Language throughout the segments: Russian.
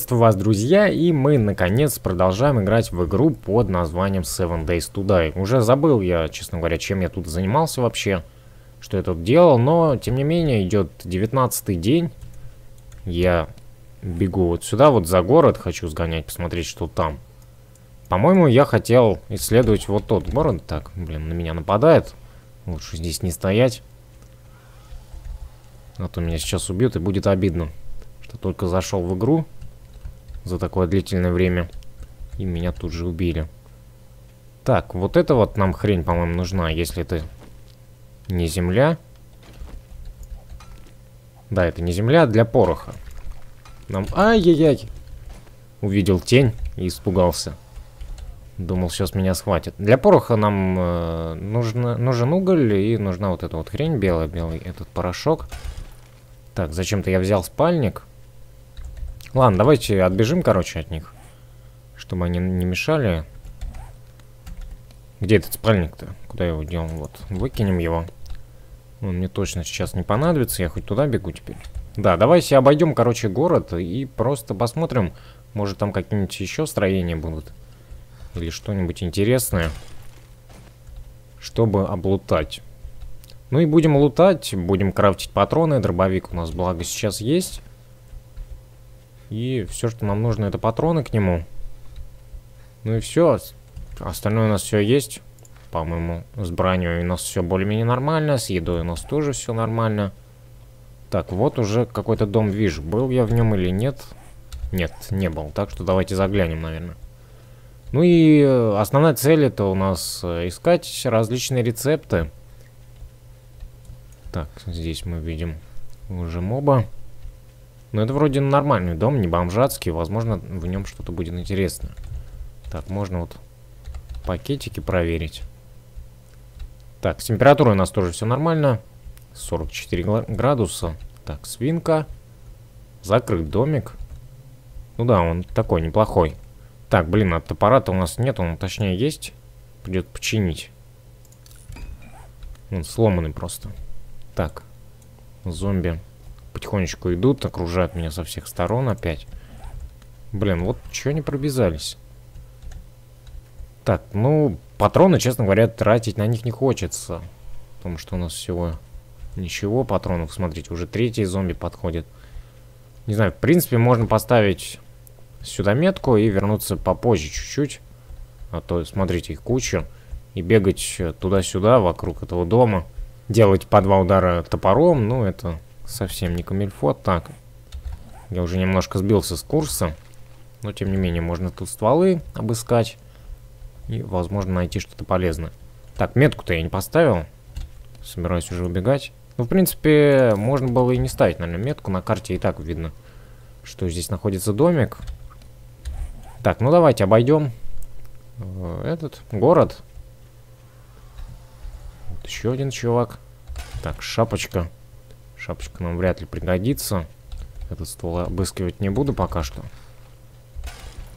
Приветствую вас, друзья, и мы, наконец, продолжаем играть в игру под названием Seven Days to Die. Уже забыл я, честно говоря, чем я тут занимался вообще, что я тут делал, но, тем не менее, идет 19 день. Я бегу вот сюда, вот за город, хочу сгонять, посмотреть, что там. По-моему, я хотел исследовать вот тот город. Так, блин, на меня нападает. Лучше здесь не стоять. А то меня сейчас убьют и будет обидно, что только зашел в игру за такое длительное время. И меня тут же убили. Так, вот это вот нам хрень, по-моему, нужна, если это не земля. Да, это не земля, а для пороха. Нам... Ай-яй-яй! Увидел тень и испугался. Думал, сейчас меня схватит. Для пороха нам э, нужно, нужен уголь и нужна вот эта вот хрень белая-белый, этот порошок. Так, зачем-то я взял спальник. Ладно, давайте отбежим, короче, от них. Чтобы они не мешали. Где этот спальник-то? Куда его делал? Вот, выкинем его. Он мне точно сейчас не понадобится. Я хоть туда бегу теперь. Да, давайте обойдем, короче, город и просто посмотрим. Может, там какие-нибудь еще строения будут. Или что-нибудь интересное. Чтобы облутать. Ну и будем лутать, будем крафтить патроны. Дробовик у нас, благо, сейчас есть. И все, что нам нужно, это патроны к нему. Ну и все. Остальное у нас все есть. По-моему, с броней у нас все более-менее нормально. С едой у нас тоже все нормально. Так, вот уже какой-то дом вижу. Был я в нем или нет? Нет, не был. Так что давайте заглянем, наверное. Ну и э, основная цель это у нас э, искать различные рецепты. Так, здесь мы видим уже моба. Ну, это вроде нормальный дом, не бомжатский. Возможно, в нем что-то будет интересное. Так, можно вот пакетики проверить. Так, с температурой у нас тоже все нормально. 44 градуса. Так, свинка. Закрыт домик. Ну да, он такой неплохой. Так, блин, от топора-то у нас нет, он точнее есть. Придет починить. Он сломанный просто. Так, зомби потихонечку идут, окружают меня со всех сторон опять. Блин, вот чего не пробежались? Так, ну, патроны, честно говоря, тратить на них не хочется. Потому что у нас всего ничего патронов. Смотрите, уже третий зомби подходит. Не знаю, в принципе, можно поставить сюда метку и вернуться попозже чуть-чуть. А то, смотрите, их куча. И бегать туда-сюда вокруг этого дома. Делать по два удара топором, ну, это совсем не камильфо. Так, я уже немножко сбился с курса. Но, тем не менее, можно тут стволы обыскать. И, возможно, найти что-то полезное. Так, метку-то я не поставил. Собираюсь уже убегать. Ну, в принципе, можно было и не ставить, наверное, метку. На карте и так видно, что здесь находится домик. Так, ну давайте обойдем э, этот город. Вот еще один чувак. Так, шапочка. Шапочка нам вряд ли пригодится. Этот ствол обыскивать не буду пока что.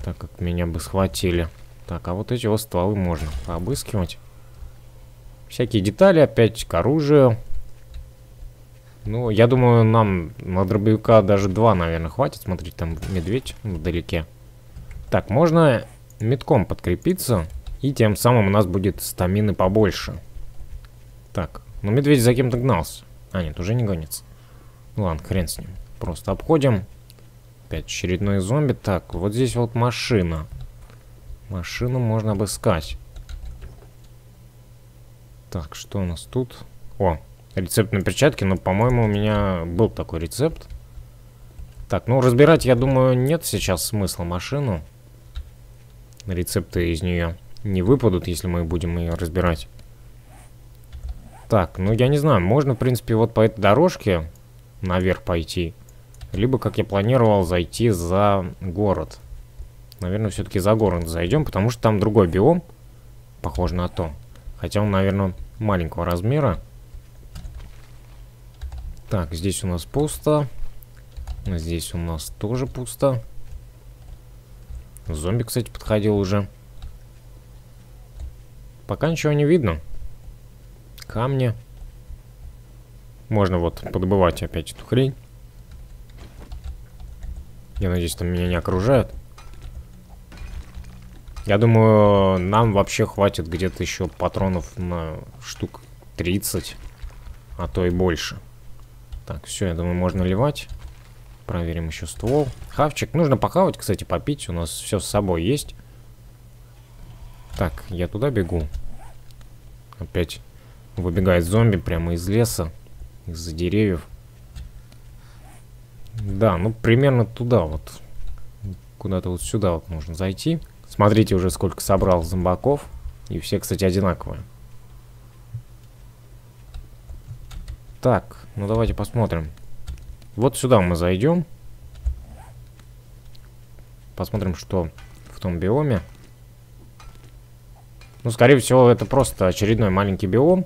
Так как меня бы схватили. Так, а вот эти вот стволы можно пообыскивать. Всякие детали опять к оружию. Ну, я думаю, нам на дробовика даже два, наверное, хватит. Смотрите, там медведь вдалеке. Так, можно метком подкрепиться. И тем самым у нас будет стамины побольше. Так, ну медведь за кем-то гнался. А, нет, уже не гонится. Ну ладно, хрен с ним. Просто обходим. Опять очередной зомби. Так, вот здесь вот машина. Машину можно обыскать. Так, что у нас тут? О, рецепт на перчатки. Но, по-моему, у меня был такой рецепт. Так, ну разбирать, я думаю, нет сейчас смысла машину. Рецепты из нее не выпадут, если мы будем ее разбирать. Так, ну я не знаю, можно, в принципе, вот по этой дорожке наверх пойти. Либо, как я планировал, зайти за город. Наверное, все-таки за город зайдем, потому что там другой биом. Похоже на то. Хотя он, наверное, маленького размера. Так, здесь у нас пусто. Здесь у нас тоже пусто. Зомби, кстати, подходил уже. Пока ничего не видно камни. Можно вот подобывать опять эту хрень. Я надеюсь, там меня не окружают. Я думаю, нам вообще хватит где-то еще патронов на штук 30, а то и больше. Так, все, я думаю, можно ливать. Проверим еще ствол. Хавчик. Нужно похавать, кстати, попить. У нас все с собой есть. Так, я туда бегу. Опять выбегает зомби прямо из леса. Из-за деревьев. Да, ну примерно туда вот. Куда-то вот сюда вот нужно зайти. Смотрите уже сколько собрал зомбаков. И все, кстати, одинаковые. Так, ну давайте посмотрим. Вот сюда мы зайдем. Посмотрим, что в том биоме. Ну, скорее всего, это просто очередной маленький биом.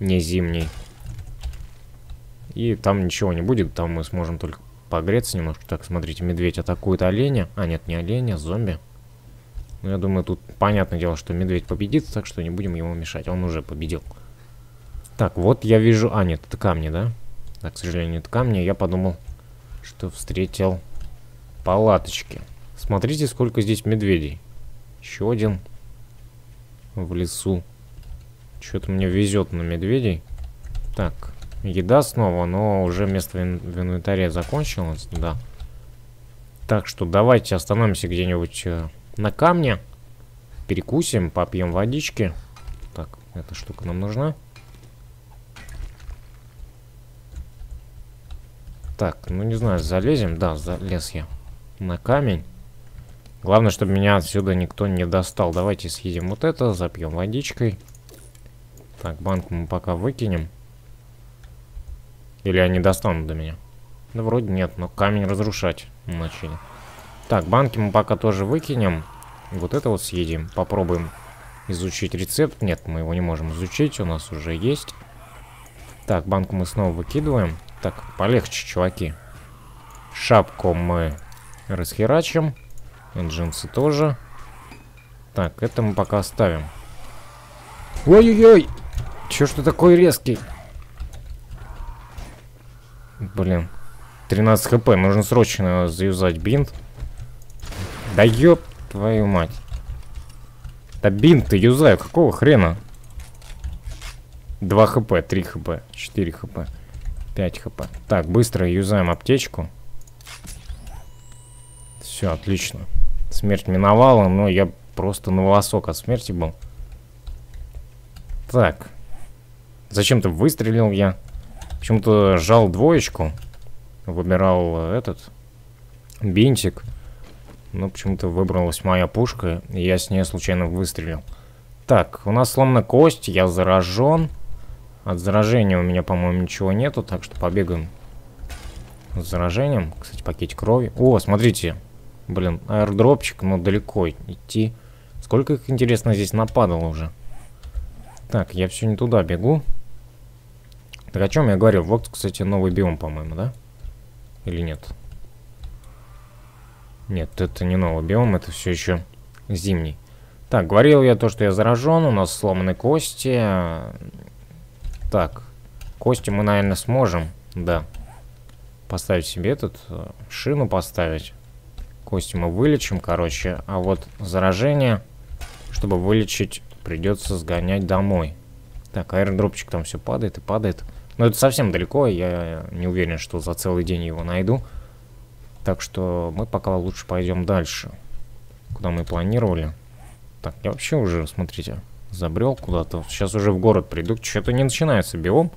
Не зимний. И там ничего не будет. Там мы сможем только погреться немножко. Так, смотрите, медведь атакует оленя. А, нет, не оленя, зомби. Ну, я думаю, тут понятное дело, что медведь победит, так что не будем ему мешать. Он уже победил. Так, вот я вижу... А, нет, это камни, да? Да, к сожалению, это камни. Я подумал, что встретил палаточки. Смотрите, сколько здесь медведей. Еще один в лесу. Что-то мне везет на медведей. Так, еда снова, но уже место в инвентаре закончилось, да. Так что давайте остановимся где-нибудь э, на камне. Перекусим, попьем водички. Так, эта штука нам нужна. Так, ну не знаю, залезем? Да, залез я на камень. Главное, чтобы меня отсюда никто не достал. Давайте съедим вот это, запьем водичкой. Так, банку мы пока выкинем. Или они достанут до меня? Да вроде нет, но камень разрушать начали. Так, банки мы пока тоже выкинем. Вот это вот съедим. Попробуем изучить рецепт. Нет, мы его не можем изучить, у нас уже есть. Так, банку мы снова выкидываем. Так, полегче, чуваки. Шапку мы расхерачим. Джинсы тоже. Так, это мы пока оставим. Ой-ой-ой! Чё ж ты такой резкий? Блин. 13 хп. Нужно срочно заюзать бинт. Да ёб твою мать. Да бинт ты юзаю. Какого хрена? 2 хп, 3 хп, 4 хп. 5 хп. Так, быстро юзаем аптечку. Все, отлично. Смерть миновала, но я просто на волосок от смерти был. Так. Зачем-то выстрелил я. Почему-то жал двоечку. Выбирал этот бинтик. Но почему-то выбралась моя пушка, и я с нее случайно выстрелил. Так, у нас сломана кость, я заражен. От заражения у меня, по-моему, ничего нету, так что побегаем с заражением. Кстати, пакетик крови. О, смотрите. Блин, аэродропчик, но далеко идти. Сколько их, интересно, здесь нападало уже. Так, я все не туда бегу. Так о чем я говорил? Вот, кстати, новый биом, по-моему, да? Или нет? Нет, это не новый биом, это все еще зимний. Так, говорил я то, что я заражен, у нас сломаны кости. Так, кости мы, наверное, сможем, да. Поставить себе этот, э, шину поставить. Кости мы вылечим, короче. А вот заражение, чтобы вылечить, придется сгонять домой. Так, аэродропчик там все падает и падает. Но это совсем далеко, я не уверен, что за целый день его найду. Так что мы пока лучше пойдем дальше. Куда мы планировали. Так, я вообще уже, смотрите, забрел куда-то. Сейчас уже в город приду. Что-то не начинается биом.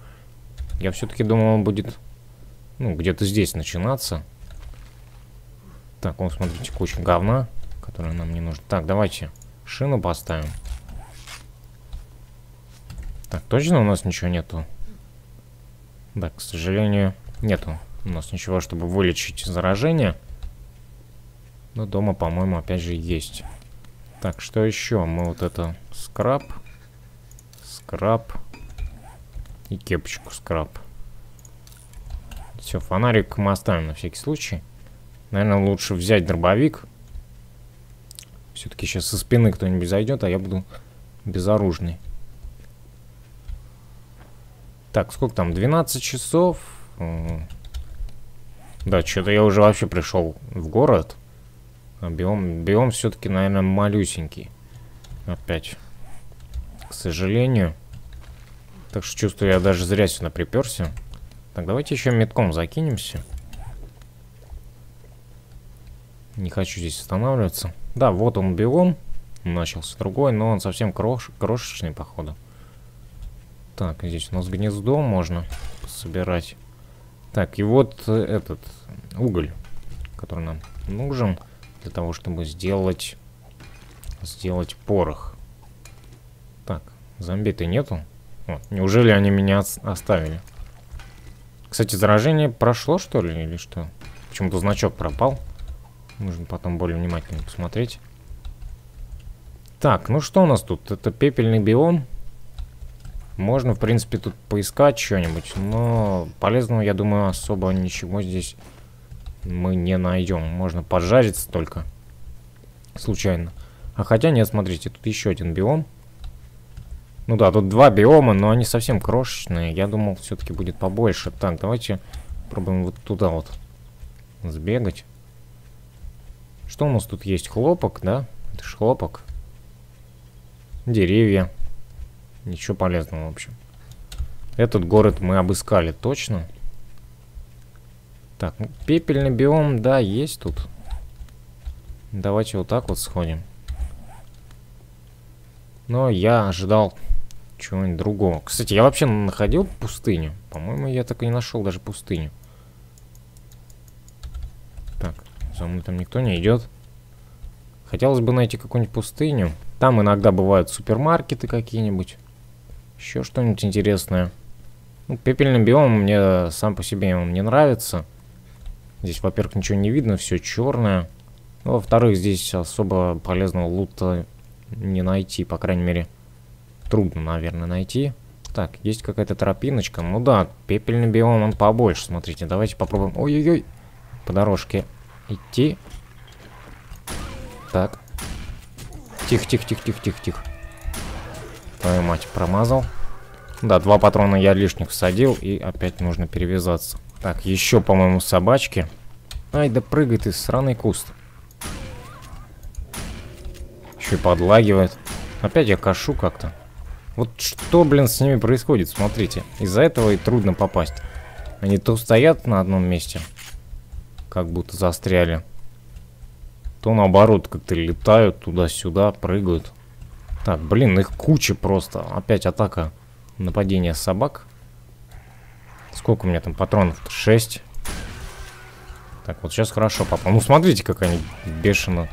Я все-таки думал, он будет, ну, где-то здесь начинаться. Так, вот, смотрите, куча говна, которая нам не нужна. Так, давайте шину поставим. Так, точно у нас ничего нету? Да, к сожалению, нету у нас ничего, чтобы вылечить заражение. Но дома, по-моему, опять же есть. Так, что еще? Мы вот это скраб. Скраб. И кепочку скраб. Все, фонарик мы оставим на всякий случай. Наверное, лучше взять дробовик. Все-таки сейчас со спины кто-нибудь зайдет, а я буду безоружный. Так, сколько там? 12 часов. Да, что-то я уже вообще пришел в город. А биом, биом все-таки, наверное, малюсенький. Опять. К сожалению. Так что чувствую, я даже зря сюда приперся. Так, давайте еще метком закинемся. Не хочу здесь останавливаться. Да, вот он биом. Начался другой, но он совсем крош крошечный, походу. Так, здесь у нас гнездо можно собирать. Так, и вот э, этот уголь, который нам нужен для того, чтобы сделать сделать порох. Так, зомби-то нету. О, неужели они меня оставили? Кстати, заражение прошло, что ли, или что? Почему-то значок пропал. Нужно потом более внимательно посмотреть. Так, ну что у нас тут? Это пепельный биом. Можно, в принципе, тут поискать что-нибудь, но полезного, я думаю, особо ничего здесь мы не найдем. Можно пожариться только. Случайно. А хотя нет, смотрите, тут еще один биом. Ну да, тут два биома, но они совсем крошечные. Я думал, все-таки будет побольше. Так, давайте пробуем вот туда вот сбегать. Что у нас тут есть? Хлопок, да? Это ж хлопок. Деревья. Ничего полезного, в общем. Этот город мы обыскали точно. Так, ну, пепельный биом, да, есть тут. Давайте вот так вот сходим. Но я ожидал чего-нибудь другого. Кстати, я вообще находил пустыню. По-моему, я так и не нашел даже пустыню. Так, за мной там никто не идет. Хотелось бы найти какую-нибудь пустыню. Там иногда бывают супермаркеты какие-нибудь. Еще что-нибудь интересное. Ну, пепельный биом мне сам по себе он не нравится. Здесь, во-первых, ничего не видно, все черное. Ну, во-вторых, здесь особо полезного лута не найти, по крайней мере. Трудно, наверное, найти. Так, есть какая-то тропиночка. Ну да, пепельный биом, он побольше. Смотрите, давайте попробуем. Ой-ой-ой. По дорожке идти. Так. Тихо-тихо-тихо-тихо-тихо-тихо. Твою мать, промазал. Да, два патрона я лишних всадил, и опять нужно перевязаться. Так, еще, по-моему, собачки. Ай, да прыгай ты, сраный куст. Еще и подлагивает. Опять я кашу как-то. Вот что, блин, с ними происходит, смотрите. Из-за этого и трудно попасть. Они то стоят на одном месте, как будто застряли, то наоборот как-то летают туда-сюда, прыгают. Так, блин, их куча просто. Опять атака. Нападение собак. Сколько у меня там патронов? 6. Так, вот сейчас хорошо попал. Ну, смотрите, как они бешено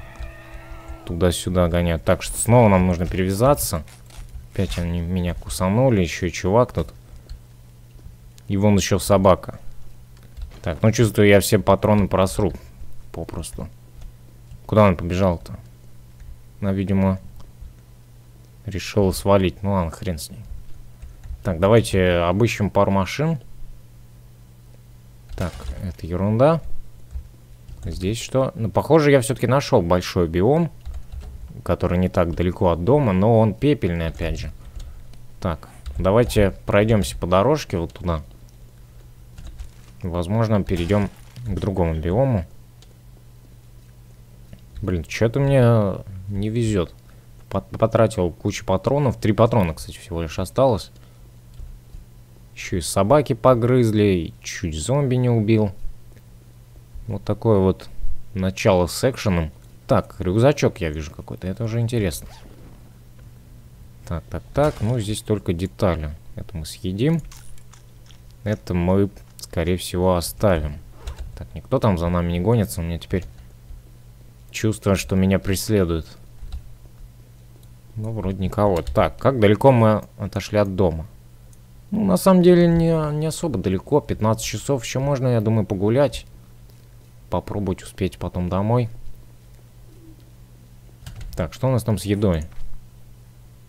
туда-сюда гоняют. Так, что снова нам нужно перевязаться. Опять они меня кусанули. Еще чувак тут. И вон еще собака. Так, ну чувствую, я все патроны просру. Попросту. Куда он побежал-то? Она, видимо, решила свалить. Ну ладно, хрен с ней. Так, давайте обыщем пару машин. Так, это ерунда. Здесь что? Ну, похоже, я все-таки нашел большой биом, который не так далеко от дома, но он пепельный, опять же. Так, давайте пройдемся по дорожке вот туда. Возможно, перейдем к другому биому. Блин, что-то мне не везет. Потратил кучу патронов. Три патрона, кстати, всего лишь осталось. Еще и собаки погрызли, чуть зомби не убил. Вот такое вот начало с экшеном. Так, рюкзачок я вижу какой-то, это уже интересно. Так, так, так, ну здесь только детали. Это мы съедим. Это мы, скорее всего, оставим. Так, никто там за нами не гонится, у меня теперь чувство, что меня преследуют. Ну, вроде никого. Так, как далеко мы отошли от дома? Ну, на самом деле, не, не особо далеко. 15 часов еще можно, я думаю, погулять. Попробовать успеть потом домой. Так, что у нас там с едой?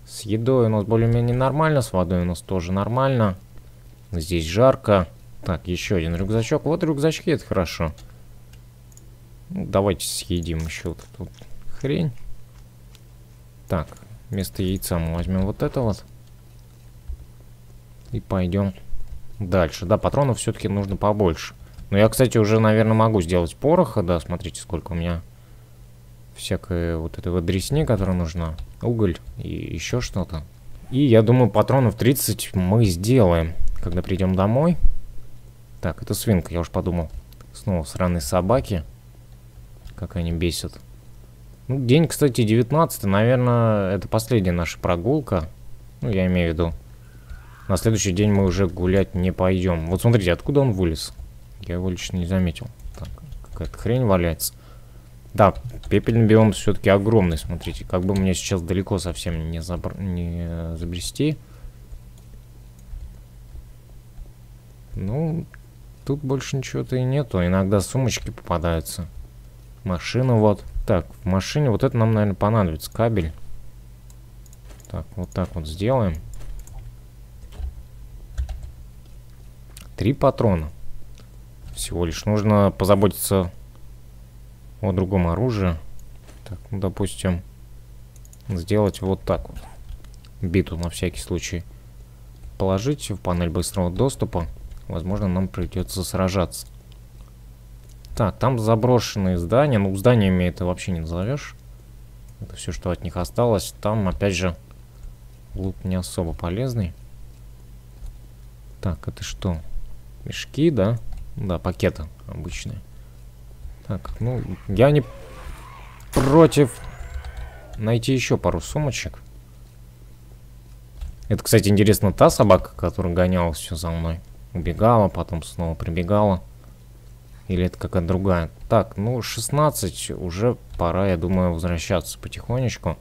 С едой у нас более-менее нормально, с водой у нас тоже нормально. Здесь жарко. Так, еще один рюкзачок. Вот рюкзачки, это хорошо. Ну, давайте съедим еще вот эту хрень. Так, вместо яйца мы возьмем вот это вот. И пойдем дальше. Да, патронов все-таки нужно побольше. Ну, я, кстати, уже, наверное, могу сделать пороха, да, смотрите, сколько у меня всякой вот этой вот дресни, которая нужна. Уголь и еще что-то. И я думаю, патронов 30 мы сделаем, когда придем домой. Так, это свинка, я уж подумал. Снова сраные собаки. Как они бесят. Ну, день, кстати, 19 наверное, это последняя наша прогулка. Ну, я имею в виду. На следующий день мы уже гулять не пойдем. Вот смотрите, откуда он вылез? Я его лично не заметил. Так, какая-то хрень валяется. Да, пепельный биом все-таки огромный, смотрите. Как бы мне сейчас далеко совсем не, забр... не забрести. Ну, тут больше ничего-то и нету. Иногда сумочки попадаются. Машина вот. Так, в машине вот это нам, наверное, понадобится. Кабель. Так, вот так вот сделаем. Три патрона. Всего лишь нужно позаботиться о другом оружии. Так, ну, допустим, сделать вот так вот. Биту на всякий случай. Положить в панель быстрого доступа. Возможно, нам придется сражаться. Так, там заброшенные здания. Ну, зданиями это вообще не назовешь. Это все, что от них осталось. Там, опять же, лут не особо полезный. Так, это что? Мешки, да? Да, пакеты обычные. Так, ну, я не против найти еще пару сумочек. Это, кстати, интересно, та собака, которая гонялась все за мной. Убегала, потом снова прибегала. Или это какая-то другая. Так, ну, 16 уже пора, я думаю, возвращаться потихонечку.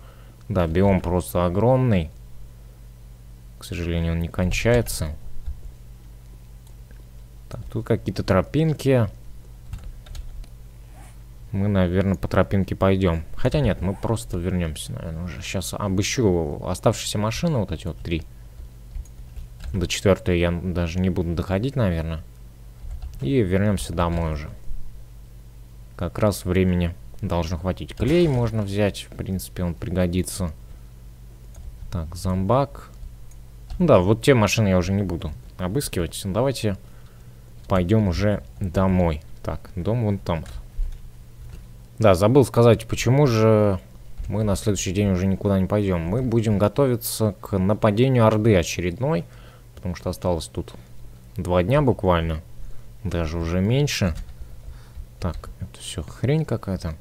Да, биом просто огромный. К сожалению, он не кончается. Так, тут какие-то тропинки мы, наверное, по тропинке пойдем. Хотя нет, мы просто вернемся, наверное, уже. Сейчас обыщу оставшиеся машины, вот эти вот три. До четвертой я даже не буду доходить, наверное. И вернемся домой уже. Как раз времени должно хватить. Клей можно взять, в принципе, он пригодится. Так, зомбак. Да, вот те машины я уже не буду обыскивать. Давайте пойдем уже домой. Так, дом вон там. Да, забыл сказать, почему же мы на следующий день уже никуда не пойдем. Мы будем готовиться к нападению Орды очередной, потому что осталось тут два дня буквально, даже уже меньше. Так, это все хрень какая-то.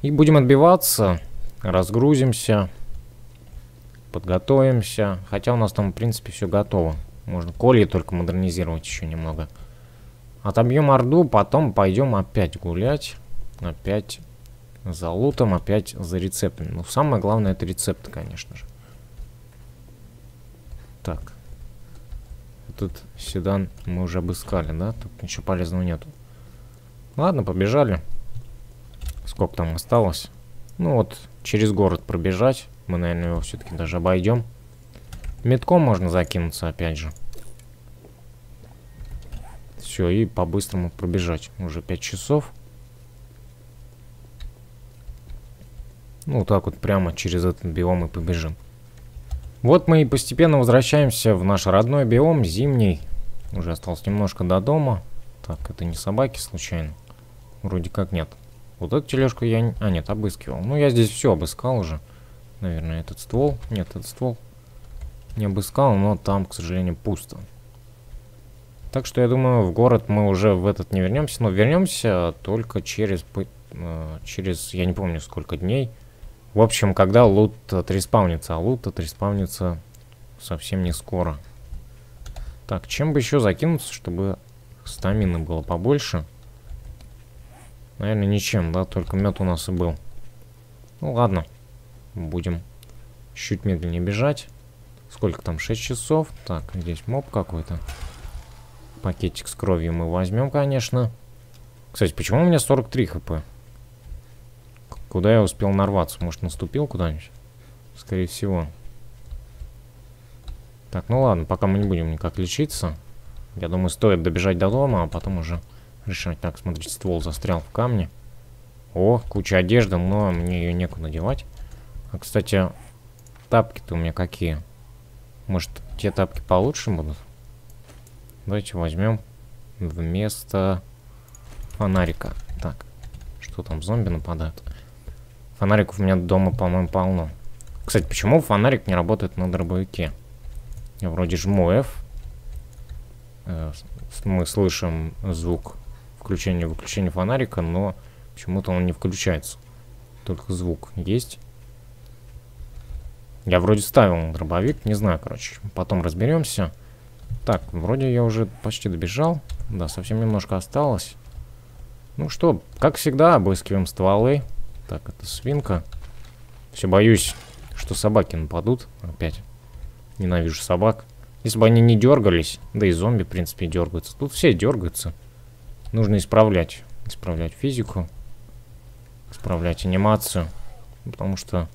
И будем отбиваться, разгрузимся, подготовимся. Хотя у нас там, в принципе, все готово. Можно колье только модернизировать еще немного. Отобьем Орду, потом пойдем опять гулять. Опять за лутом, опять за рецептами. Ну, самое главное, это рецепты, конечно же. Так. Тут седан мы уже обыскали, да? Тут ничего полезного нету. Ладно, побежали. Сколько там осталось? Ну вот, через город пробежать. Мы, наверное, его все-таки даже обойдем. Метком можно закинуться, опять же. Все, и по-быстрому пробежать. Уже 5 часов. Ну, так вот прямо через этот биом и побежим. Вот мы и постепенно возвращаемся в наш родной биом, зимний. Уже осталось немножко до дома. Так, это не собаки случайно? Вроде как нет. Вот эту тележку я... А, нет, обыскивал. Ну, я здесь все обыскал уже. Наверное, этот ствол. Нет, этот ствол не обыскал, но там, к сожалению, пусто. Так что, я думаю, в город мы уже в этот не вернемся. Но вернемся только через... Э, через, я не помню, сколько дней. В общем, когда лут отреспаунится, а лут отреспаунится совсем не скоро. Так, чем бы еще закинуться, чтобы стамины было побольше? Наверное, ничем, да, только мед у нас и был. Ну ладно, будем чуть медленнее бежать. Сколько там, 6 часов? Так, здесь моб какой-то. Пакетик с кровью мы возьмем, конечно. Кстати, почему у меня 43 хп? Куда я успел нарваться? Может, наступил куда-нибудь? Скорее всего. Так, ну ладно, пока мы не будем никак лечиться. Я думаю, стоит добежать до дома, а потом уже решать. Так, смотрите, ствол застрял в камне. О, куча одежды, но мне ее некуда девать. А, кстати, тапки-то у меня какие? Может, те тапки получше будут? Давайте возьмем. вместо фонарика. Так, что там, зомби нападают? Фонариков у меня дома, по-моему, полно. Кстати, почему фонарик не работает на дробовике? Я вроде жму F. Э, мы слышим звук включения-выключения фонарика, но почему-то он не включается. Только звук есть. Я вроде ставил на дробовик, не знаю, короче. Потом разберемся. Так, вроде я уже почти добежал. Да, совсем немножко осталось. Ну что, как всегда, обыскиваем стволы. Так, это свинка. Все боюсь, что собаки нападут опять. Ненавижу собак. Если бы они не дергались, да и зомби, в принципе, дергаются. Тут все дергаются. Нужно исправлять. Исправлять физику. Исправлять анимацию. Потому что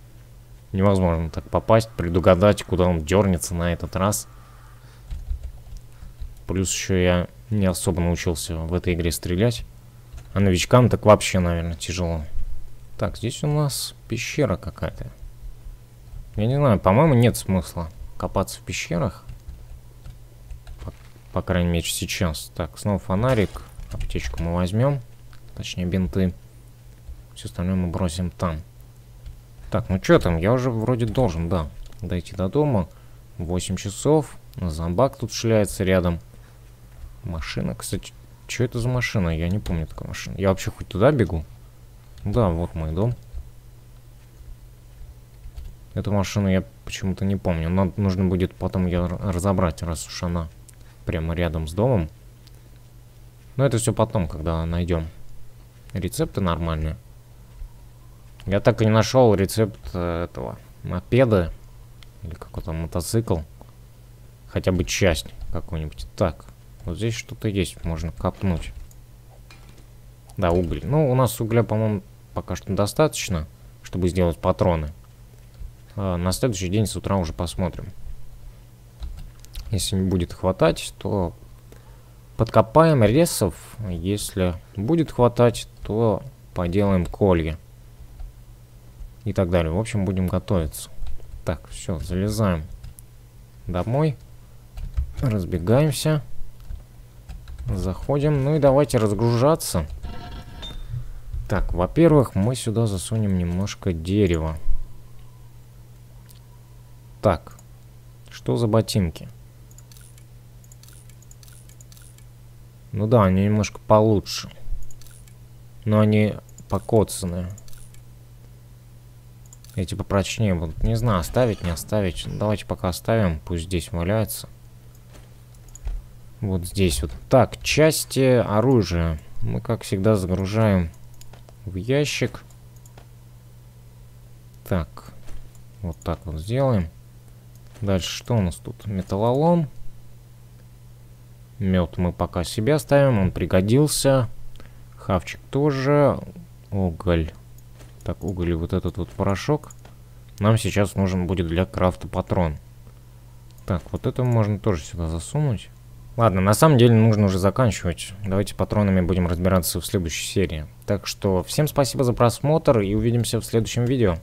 невозможно так попасть, предугадать, куда он дернется на этот раз. Плюс еще я не особо научился в этой игре стрелять. А новичкам так вообще, наверное, тяжело. Так, здесь у нас пещера какая-то. Я не знаю, по-моему, нет смысла копаться в пещерах. По, по крайней мере, сейчас. Так, снова фонарик. Аптечку мы возьмем. Точнее, бинты. Все остальное мы бросим там. Так, ну что там? Я уже вроде должен, да, дойти до дома. 8 часов. Зомбак тут шляется рядом. Машина, кстати, что это за машина? Я не помню такой машины. Я вообще хоть туда бегу? Да, вот мой дом. Эту машину я почему-то не помню. Но нужно будет потом ее разобрать, раз уж она прямо рядом с домом. Но это все потом, когда найдем. Рецепты нормальные. Я так и не нашел рецепт э, этого мопеда. Или какой-то мотоцикл. Хотя бы часть какую-нибудь. Так, вот здесь что-то есть, можно копнуть. Да, уголь. Ну, у нас угля, по-моему, пока что достаточно, чтобы сделать патроны. А на следующий день с утра уже посмотрим. Если не будет хватать, то подкопаем ресов. Если будет хватать, то поделаем колья. И так далее. В общем, будем готовиться. Так, все, залезаем домой. Разбегаемся. Заходим. Ну и давайте разгружаться. Так, во-первых, мы сюда засунем немножко дерева. Так, что за ботинки? Ну да, они немножко получше. Но они покоцанные. Эти попрочнее будут. Не знаю, оставить, не оставить. Давайте пока оставим. Пусть здесь валяется. Вот здесь вот. Так, части оружия. Мы, как всегда, загружаем в ящик. Так. Вот так вот сделаем. Дальше что у нас тут? Металлолом. Мед мы пока себе оставим, он пригодился. Хавчик тоже. Уголь. Так, уголь и вот этот вот порошок. Нам сейчас нужен будет для крафта патрон. Так, вот это можно тоже сюда засунуть. Ладно, на самом деле нужно уже заканчивать. Давайте патронами будем разбираться в следующей серии. Так что всем спасибо за просмотр и увидимся в следующем видео.